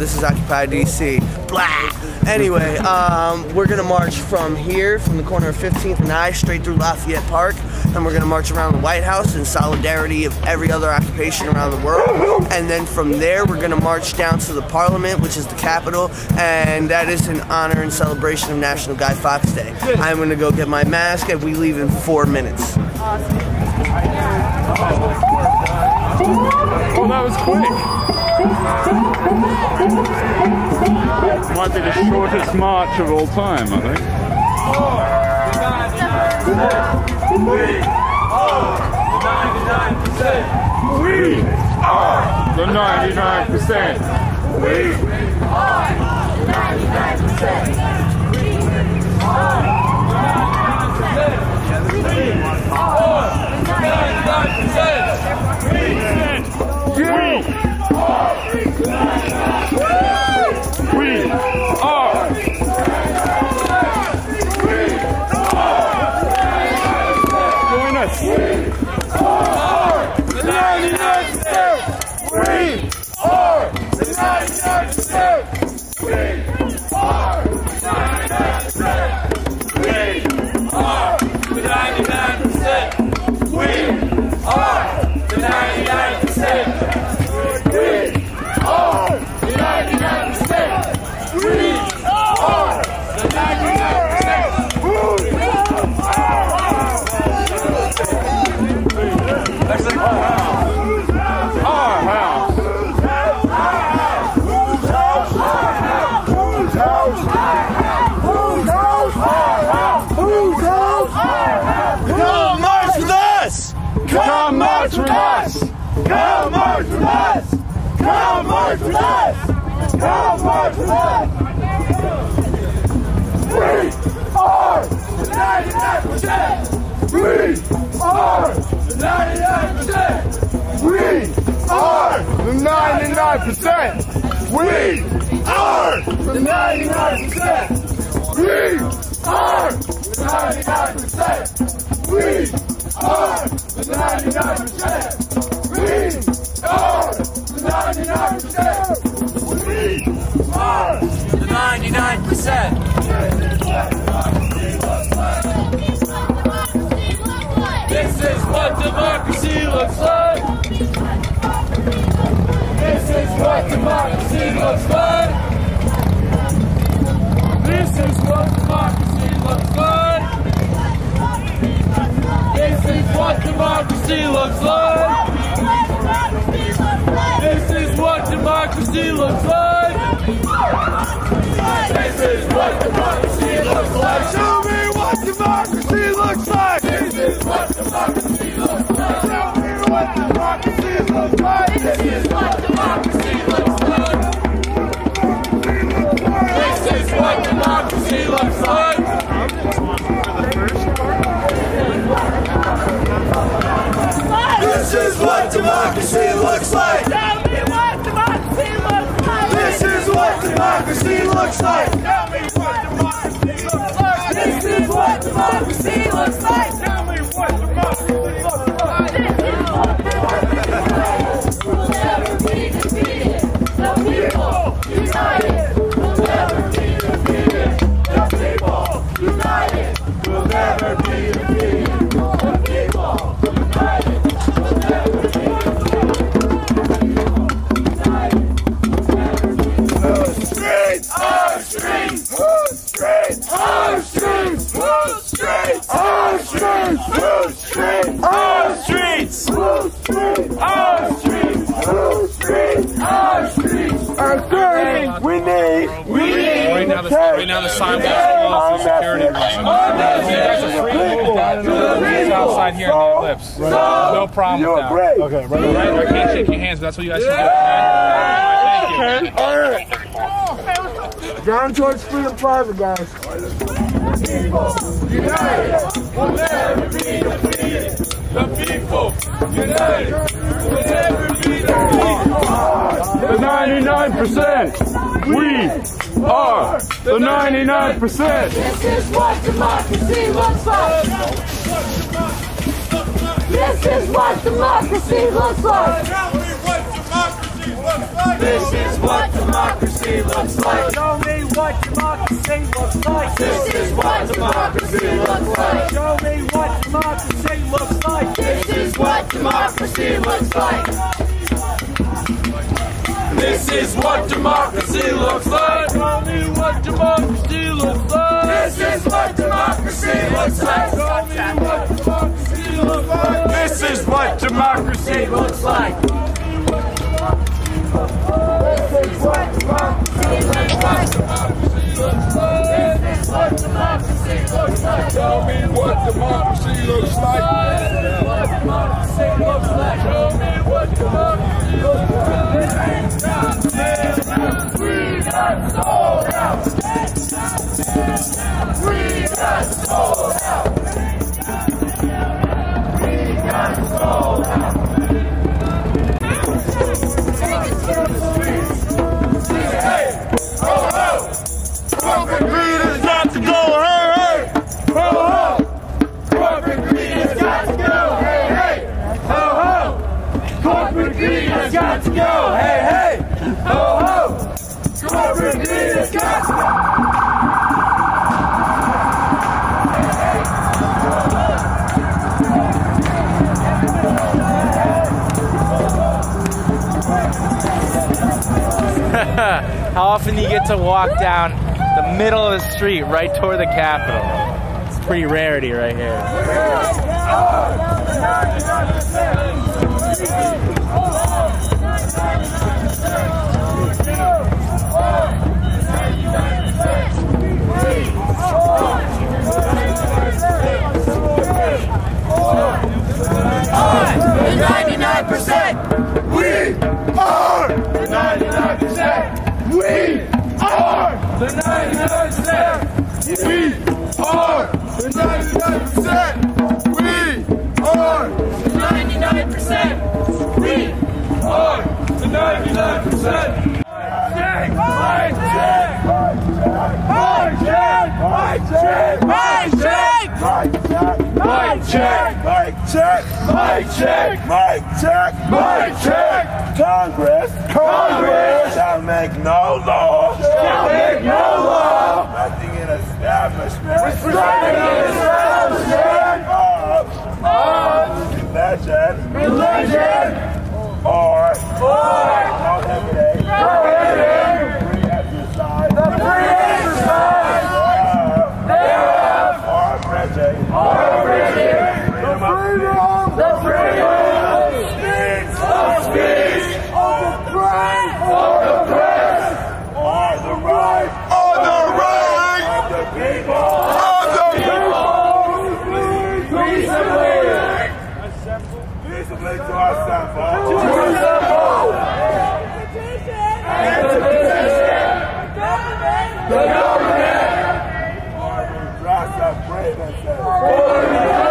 This is Occupy DC. Blah. Anyway, um, we're gonna march from here, from the corner of 15th and I, straight through Lafayette Park, and we're gonna march around the White House in solidarity of every other occupation around the world. And then from there, we're gonna march down to the Parliament, which is the Capitol, and that is in honor and celebration of National Guy Fawkes Day. I'm gonna go get my mask, and we leave in four minutes. Well, that was quick. Might be the shortest march of all time, I think. We are the 99%. We are the 99%. Come march with us! Come march with us! We are the 99%! We are the 99%! We are the 99%! We are the 99%! We are the 99%! Democracy looks like. This is what democracy looks like. This is what democracy looks like. This is what democracy looks like. This is what democracy looks like. Show me what democracy looks like. This is what democracy looks like. Democracy looks like. Reasons. You free to walk down outside here in the ellipse. No problem with that. Okay, Right? I can't shake your hands, but that's what you guys should do. okay? Thank you. All right. Down towards Freedom Plaza, guys. United. We'll never be defeated. The people united The 99%. We are the 99%. This is what democracy looks like. This is what democracy looks like. Tell me what democracy looks looks like. This is what democracy looks like. Show me what democracy looks like. This is what democracy looks like. Show me what democracy looks like. This is what democracy looks like. This is what democracy looks like. Show me what democracy looks like. This is what democracy looks like. Show me what democracy looks like. This is what democracy looks like. Show How often do you get to walk down the middle of the street right toward the Capitol? It's a pretty rarity right here. Congress! Congress shall make no law! Shall make no establishment! Restricting establishment! Of, of religion! Religion! Or, or, prohibiting, free exercise, the free exercise thereof, or abridging, or abridging, the freedom, the freedom The government! For the dress of brave and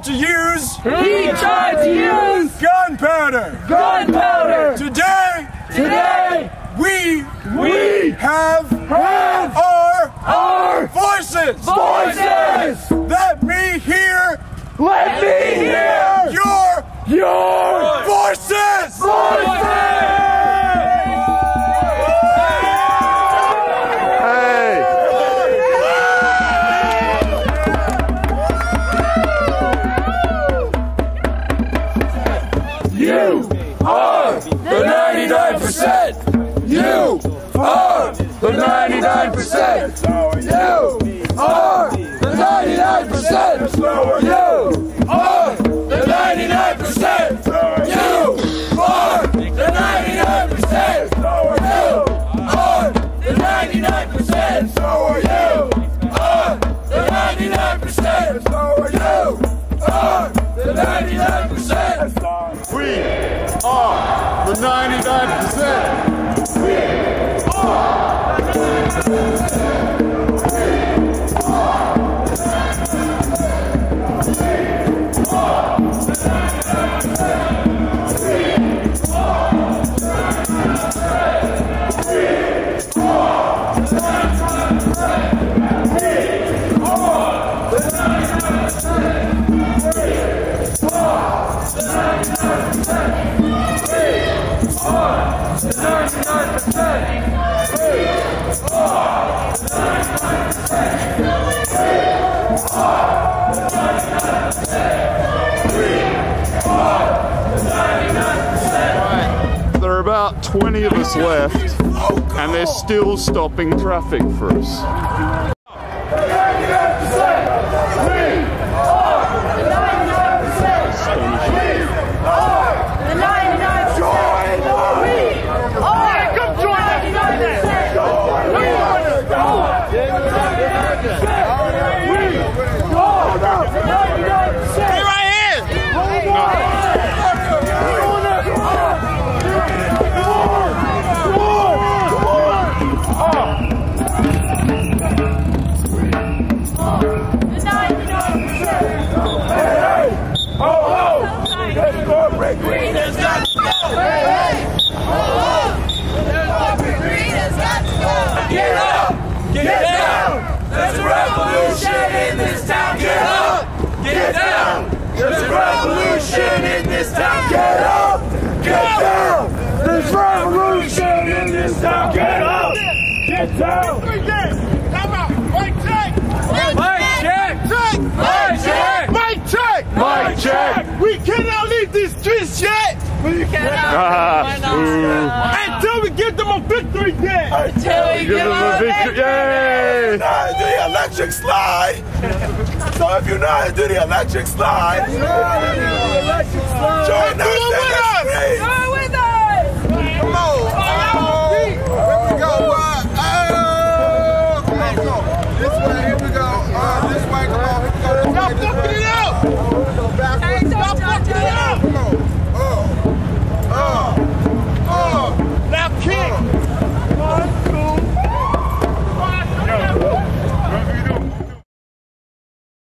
tried to use. He tried to use gunpowder. Gunpowder. Today. Today. We we have have our our voices. Voices. Let me hear. Let me hear you. Are the 99%. We are the 99%. 20 of us left, and they're still stopping traffic for us. Get up! Get down! There's a revolution in this town! Get up! Get down! There's a revolution in this town! Get up! Get down! There's revolution in this town! Get up! Get down! Mic check! Mic check! Mic check! Mic check! We cannot leave these streets yet! Ah, Until we get them a victory day! ooh. Give them a victory! Yay! know do the electric slide. So if you know how to do the electric slide, join us in the streets.